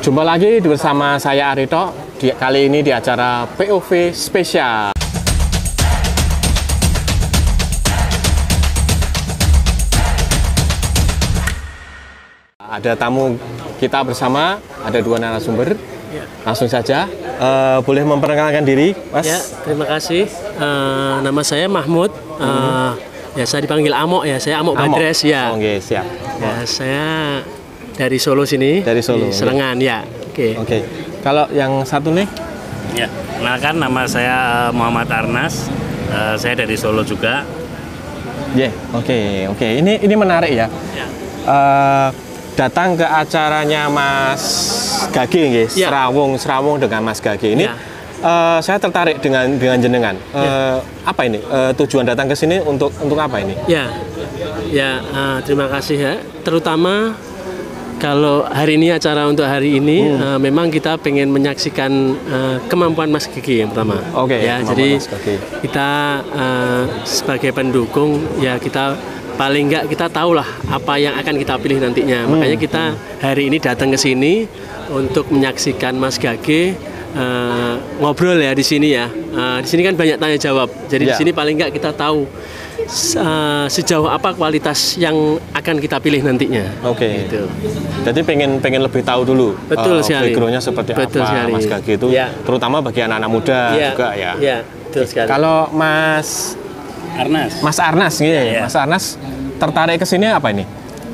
Jumpa lagi bersama saya Arito di, kali ini di acara POV spesial. Ada tamu kita bersama, ada dua narasumber. Langsung saja, eh, boleh memperkenalkan diri, Mas? Ya, terima kasih. Eh, nama saya Mahmud. Eh, Ya, saya dipanggil Amok ya. Saya Amok, Amok. Badres ya. Oke, siap. Ya, saya dari Solo sini. Dari Solo, Di oke. Selengan ya. Oke. Oke. Kalau yang satu nih, Ya, kenalkan nama saya eh, Muhammad Arnas. Eh, saya dari Solo juga. ya, oke, oke. Ini ini menarik ya. Ya. Eh, datang ke acaranya Mas Gage nggih, Ya. Serawung Serawung dengan Mas Gage. Ini Ya. eh, saya tertarik dengan dengan jenengan. Eh, Apa ini Eh, tujuan datang ke sini untuk untuk apa ini? Ya. Ya, eh, terima kasih ya. Terutama kalau hari ini acara untuk hari ini Hmm. eh, memang kita pengen menyaksikan eh, kemampuan Mas Gigi yang pertama. Oke, ya. kemampuan Jadi kita eh, sebagai pendukung ya kita paling enggak kita tahulah apa yang akan kita pilih nantinya. Hmm. Makanya kita hari ini datang ke sini untuk menyaksikan Mas Gage eh, ngobrol ya di sini ya. Eh, di sini kan banyak tanya jawab. Jadi di Ya. sini paling enggak kita tahu eh, sejauh apa kualitas yang akan kita pilih nantinya. Oke. Gitu. Jadi pengen pengen lebih tahu dulu Betul eh, sekali. background-nya seperti Betul apa sekali. Mas Gage itu, Ya. terutama bagi anak-anak muda juga ya. Iya, betul sekali. Kalau Mas Arnas. Mas Arnas gitu ya, Iya. Mas Arnas tertarik ke sini apa ini?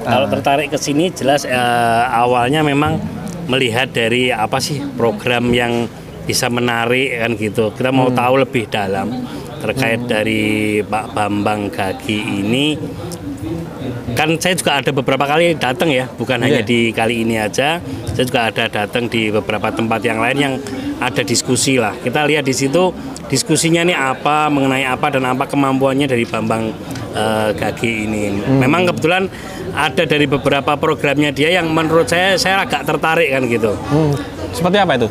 Kalau tertarik ke sini jelas eh, awalnya memang melihat dari apa sih program yang bisa menarik kan gitu. Kita mau tahu lebih dalam terkait dari Pak Bambang Gagi ini. Kan saya juga ada beberapa kali datang ya, bukan hanya Iya. di kali ini aja. Saya juga ada datang di beberapa tempat yang lain yang ada diskusi lah. Kita lihat di situ diskusinya nih apa mengenai apa dan apa kemampuannya dari Bambang eh, Gagi ini. Memang kebetulan ada dari beberapa programnya dia yang menurut saya saya agak tertarik kan gitu. Hmm, seperti apa itu?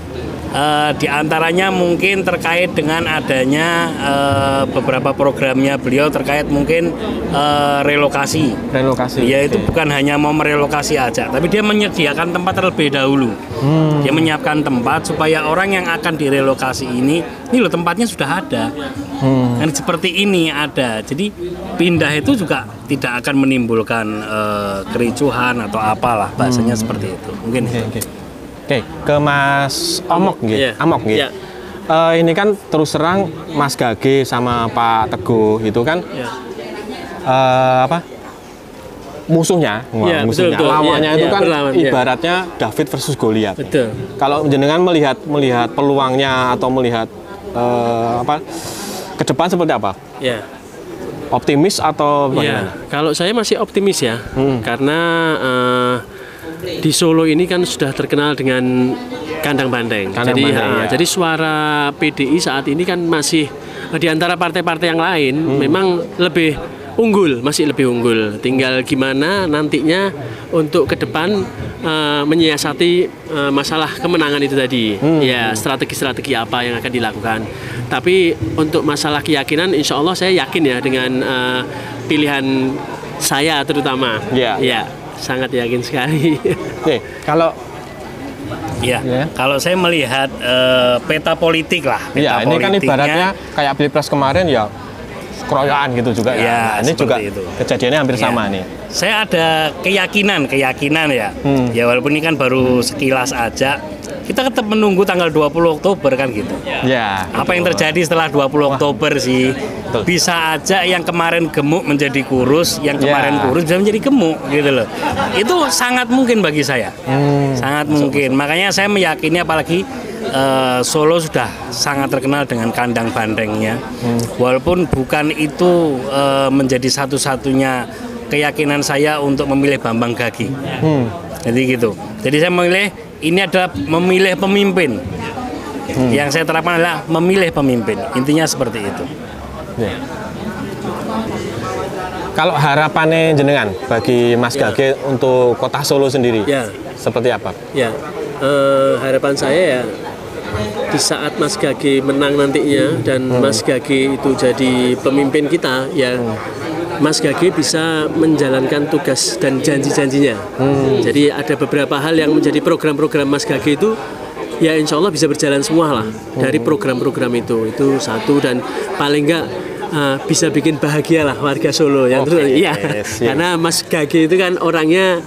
Eh, di antaranya mungkin terkait dengan adanya eh, beberapa programnya beliau terkait mungkin eh, relokasi. Relokasi. Dia itu Oke. bukan hanya mau merelokasi aja, tapi dia menyediakan tempat terlebih dahulu. Hmm. Dia menyiapkan tempat supaya orang yang akan direlokasi ini, ini loh tempatnya sudah ada. Hmm. Kan seperti ini ada. Jadi pindah itu juga tidak akan menimbulkan eh, kericuhan atau apalah bahasanya seperti itu. Mungkin Oke, itu. oke. Oke, ke Mas Omok nggih. Iya. Amok nggih. Iya. Eh, ini kan terus terang Mas Gage sama Pak Teguh itu kan Ya. eh, apa? Musuhnya, Wah, Iya, betul, musuhnya. betul. Lawannya Iya, itu iya, kan berlawan, iya. ibaratnya David versus Goliat. Betul. Kalau jenengan melihat melihat peluangnya atau melihat eh, apa ke depan seperti apa? Ya. Optimis atau Ya, bagaimana? kalau saya masih optimis ya, Hmm. karena eh, di Solo ini kan sudah terkenal dengan kandang banteng. Kandang jadi, banteng, ya. jadi suara PDI saat ini kan masih eh, di antara partai-partai yang lain Hmm. memang lebih unggul, masih lebih unggul. Tinggal gimana nantinya untuk ke depan eh, menyiasati eh, masalah kemenangan itu tadi. Hmm. Ya, strategi-strategi apa yang akan dilakukan. Tapi untuk masalah keyakinan, insya Allah saya yakin ya dengan eh, pilihan saya terutama. Iya. Ya, sangat yakin sekali. Oke, kalau Iya. Iya. Kalau saya melihat eh, peta politik lah. ya Peta ini kan ibaratnya kayak pilpres kemarin ya keroyokan gitu juga ya. Ya, Nah, ini juga itu. kejadiannya hampir Ya. sama nih. Saya ada keyakinan, keyakinan ya. Hmm. Ya walaupun ini kan baru sekilas aja. Kita tetap menunggu tanggal 20 Oktober kan gitu. Ya. Apa yang terjadi setelah 20 Oktober sih? Betul. Bisa aja yang kemarin gemuk menjadi kurus, yang Ya. kemarin kurus bisa menjadi gemuk gitu loh. Itu sangat mungkin bagi saya. Hmm. Sangat mungkin. Makanya saya meyakini apalagi eh, Solo sudah sangat terkenal dengan kandang bantengnya. Hmm. Walaupun bukan itu eh, menjadi satu-satunya keyakinan saya untuk memilih Bambang Gagi. Hmm. Jadi gitu. Jadi saya memilih ini adalah memilih pemimpin. Hmm. Yang saya terapkan adalah memilih pemimpin. Intinya seperti itu. Ya. Kalau harapannya jenengan bagi Mas Ya. Gage untuk kota Solo sendiri, Ya. seperti apa? Ya, eh, harapan saya ya di saat Mas Gage menang nantinya dan Mas Gage itu jadi pemimpin kita ya Mas Gage bisa menjalankan tugas dan janji-janjinya. Jadi ada beberapa hal yang menjadi program-program Mas Gage itu ya insya Allah bisa berjalan semua lah dari program-program itu. Itu satu dan paling enggak uh, bisa bikin bahagia lah warga Solo. Yang terus iya. Siap. karena Mas Gage itu kan orangnya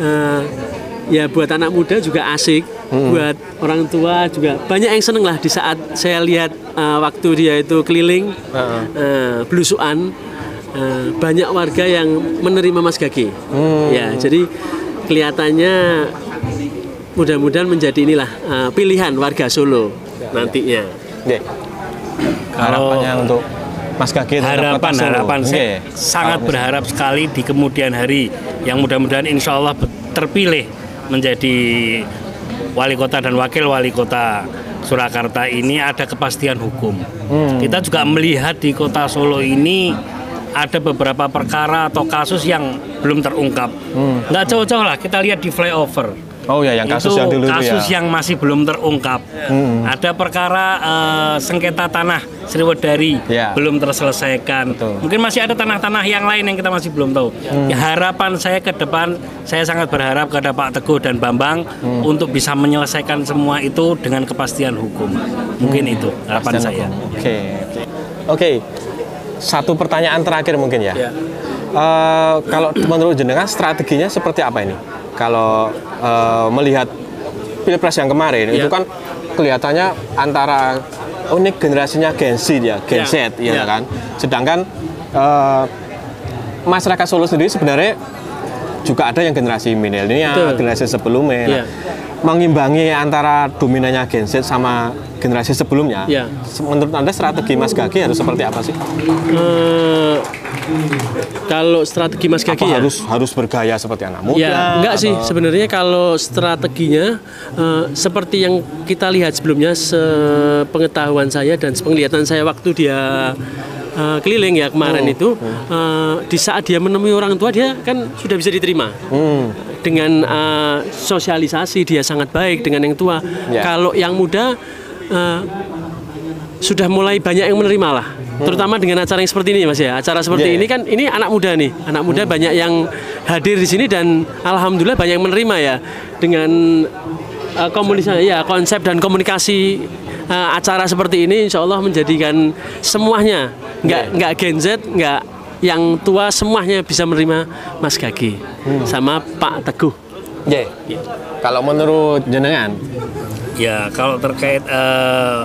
uh, ya buat anak muda juga asik buat orang tua juga. Banyak yang seneng lah di saat saya lihat uh, waktu dia itu keliling uh, belusuan uh, banyak warga yang menerima Mas Gage ya jadi kelihatannya mudah-mudahan menjadi inilah uh, pilihan warga Solo nantinya Oke. Harapannya untuk Mas Gage harapan harapan saya Oke. sangat Kalau berharap sekali di kemudian hari yang mudah-mudahan insya Allah terpilih menjadi wali kota dan wakil wali kota Surakarta ini ada kepastian hukum. Kita juga melihat di kota Solo ini ada beberapa perkara atau kasus yang belum terungkap. Nggak jauh-jauh lah kita lihat di flyover Oh ya, yang kasus itu yang dulu kasus ya. yang masih belum terungkap. Ada perkara eh, sengketa tanah Sriwedari Ya. belum terselesaikan. Betul. Mungkin masih ada tanah-tanah yang lain yang kita masih belum tahu. Hmm. Ya, harapan saya ke depan, saya sangat berharap kepada Pak Teguh dan Bambang Hmm. untuk bisa menyelesaikan semua itu dengan kepastian hukum. Mungkin itu harapan Kepastian saya. Oke. Oke. Satu pertanyaan terakhir mungkin ya. Ya. Eh, kalau menurut jenengan strateginya seperti apa ini? Kalau eh, melihat pilpres yang kemarin Ya. itu kan kelihatannya antara unik generasinya Gen Z ya, Gen Ya. Z ya Ya. kan. Sedangkan eh, masyarakat Solo sendiri sebenarnya juga ada yang generasi milenial, generasi sebelumnya. Nah, Ya. Mengimbangi antara dominannya Gen Z sama generasi sebelumnya. Ya. Menurut Anda strategi Mas Gage harus seperti apa sih? Eh, kalau strategi Mas Apa ya harus harus bergaya seperti anak muda? Ya, enggak sih. atau- Sebenarnya kalau strateginya eh, seperti yang kita lihat sebelumnya, sepengetahuan saya dan sepenglihatan saya waktu dia eh, keliling ya kemarin Hmm. itu, eh, di saat dia menemui orang tua dia kan sudah bisa diterima. Hmm. Dengan eh, sosialisasi dia sangat baik dengan yang tua. Ya. Kalau yang muda eh, sudah mulai banyak yang menerima lah terutama dengan acara yang seperti ini mas ya acara seperti Hmm. Yeah. ini kan ini anak muda nih anak muda banyak yang hadir di sini dan alhamdulillah banyak yang menerima ya dengan uh, komunikasi ya konsep dan komunikasi uh, acara seperti ini insya Allah menjadikan semuanya nggak Yeah. nggak Gen Z nggak yang tua semuanya bisa menerima Mas Gagi Hmm. sama Pak Teguh Ye. Kalau menurut jenengan, Ya, kalau terkait eh,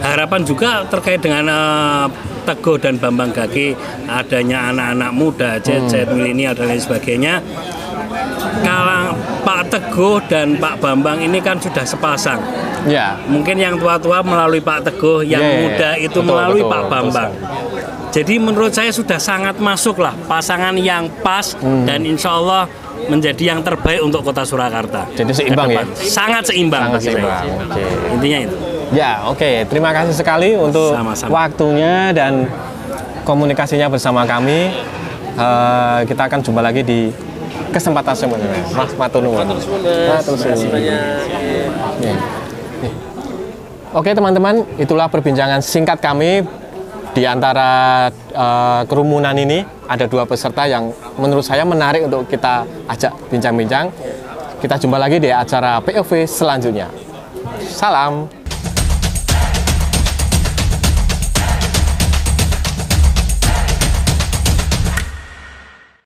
harapan juga terkait dengan eh, Teguh dan Bambang Gage adanya anak-anak muda, jet milenial dan lain sebagainya. Kalau Pak Teguh dan Pak Bambang ini kan sudah sepasang. ya. Mungkin yang tua-tua melalui Pak Teguh, yang Yeah, muda itu betul, melalui betul, Pak betul Bambang. Jadi menurut saya sudah sangat masuk lah pasangan yang pas Hmm. dan insya Allah menjadi yang terbaik untuk Kota Surakarta. Jadi seimbang ya? Sangat seimbang. Sangat seimbang. Oke. Intinya itu. Ya, oke. Terima kasih sekali untuk Sama-sama. waktunya dan komunikasinya bersama kami. Eh, kita akan jumpa lagi di kesempatan selanjutnya. Mas Matur nuwun. Matur suwun. Ya. Ya. Oke teman-teman, itulah perbincangan singkat kami di antara eh, kerumunan ini. Ada dua peserta yang menurut saya menarik untuk kita ajak bincang-bincang. Kita jumpa lagi di acara POV selanjutnya. Salam.